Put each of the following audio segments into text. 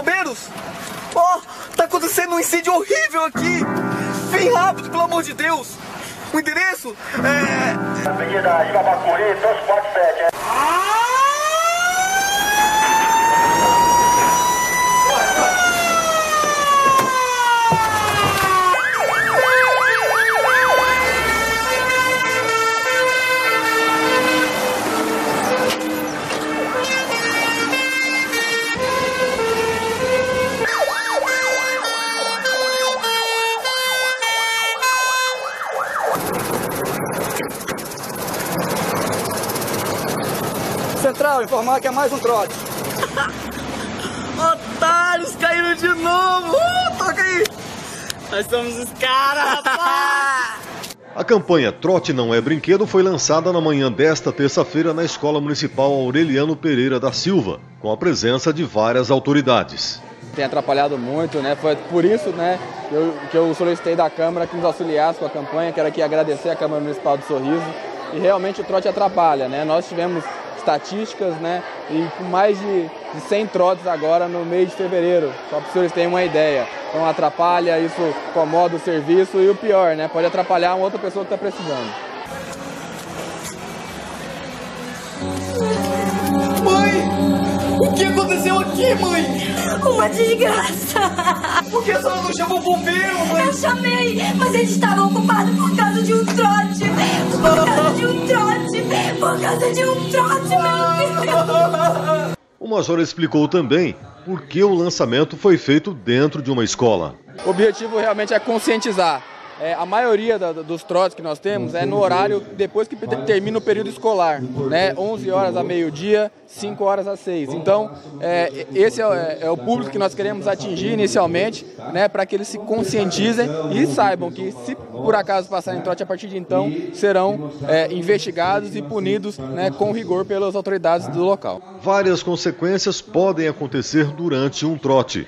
bombeiros? Oh, tá acontecendo um incêndio horrível aqui! Vem rápido, pelo amor de Deus! O endereço é. Avenida Ibamacuri, transporte 7. Central, informar que é mais um trote. Otários caíram de novo! Uh, toca aí! Nós somos os caras, rapaz! A campanha Trote Não É Brinquedo foi lançada na manhã desta terça-feira na Escola Municipal Aureliano Pereira da Silva, com a presença de várias autoridades. Tem atrapalhado muito, né? Foi por isso né, que, eu, que eu solicitei da Câmara que nos auxiliasse com a campanha. Quero aqui agradecer à Câmara Municipal do Sorriso. E realmente o trote atrapalha, né? Nós tivemos estatísticas, né? E com mais de, de 100 trotes agora no mês de fevereiro, só para os senhores terem uma ideia. Então atrapalha, isso incomoda o serviço e o pior, né? Pode atrapalhar uma outra pessoa que está precisando. Mãe! O que aconteceu aqui, mãe? Uma desgraça! Por que a senhora não chamou o bombeiro, mãe? Eu chamei, mas eles estavam ocupados por causa de um trote! Por causa de um trote! De um trote! O Major explicou também por que o lançamento foi feito dentro de uma escola. O objetivo realmente é conscientizar é, a maioria da, dos trotes que nós temos é no horário depois que termina o período escolar, né? 11 horas a meio-dia, 5 horas às 6. Então, é, esse é, é, o público que nós queremos atingir inicialmente, né? Para que eles se conscientizem e saibam que, se por acaso passarem trote, a partir de então serão é, investigados e punidos né, com rigor pelas autoridades do local. Várias consequências podem acontecer durante um trote.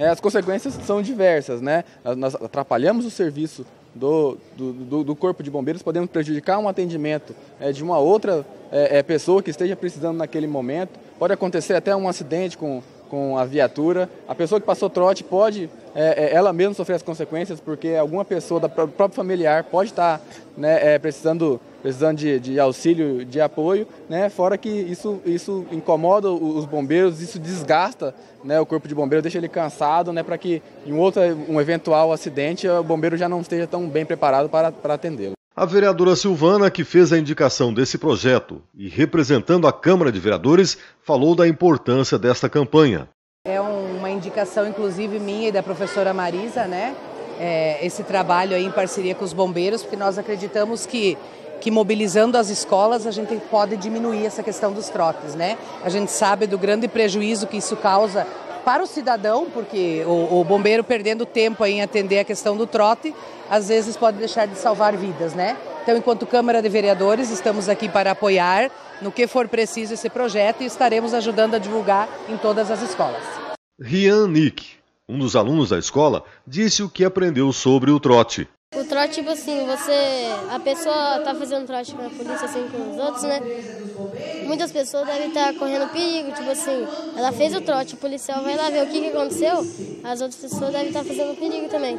É, as consequências são diversas, né? Nós atrapalhamos o serviço do, do, do, Corpo de Bombeiros, podemos prejudicar um atendimento é, de uma outra é, é, pessoa que esteja precisando naquele momento. Pode acontecer até um acidente com, com a viatura. A pessoa que passou trote pode, é, é, ela mesma sofrer as consequências, porque alguma pessoa da própria familiar pode estar né, precisando precisando de, de, auxílio, de apoio, né? Fora que isso, isso incomoda os bombeiros, isso desgasta né, o corpo de bombeiro, deixa ele cansado, né? Para que em um outro, um eventual acidente, o bombeiro já não esteja tão bem preparado para, para atendê-lo. A vereadora Silvana, que fez a indicação desse projeto e representando a Câmara de Vereadores, falou da importância desta campanha. É uma indicação, inclusive, minha e da professora Marisa, né? É, esse trabalho aí em parceria com os bombeiros, porque nós acreditamos que que mobilizando as escolas a gente pode diminuir essa questão dos trotes, né? A gente sabe do grande prejuízo que isso causa para o cidadão, porque o, o bombeiro perdendo tempo em atender a questão do trote, às vezes pode deixar de salvar vidas, né? Então, enquanto Câmara de Vereadores, estamos aqui para apoiar no que for preciso esse projeto e estaremos ajudando a divulgar em todas as escolas. Rian Nick, um dos alunos da escola, disse o que aprendeu sobre o trote. Trote, tipo assim, você. A pessoa tá fazendo trote com a polícia assim com os outros, né? Muitas pessoas devem estar tá correndo perigo, tipo assim, ela fez o trote, o policial vai lá ver o que, que aconteceu, as outras pessoas devem estar tá fazendo perigo também.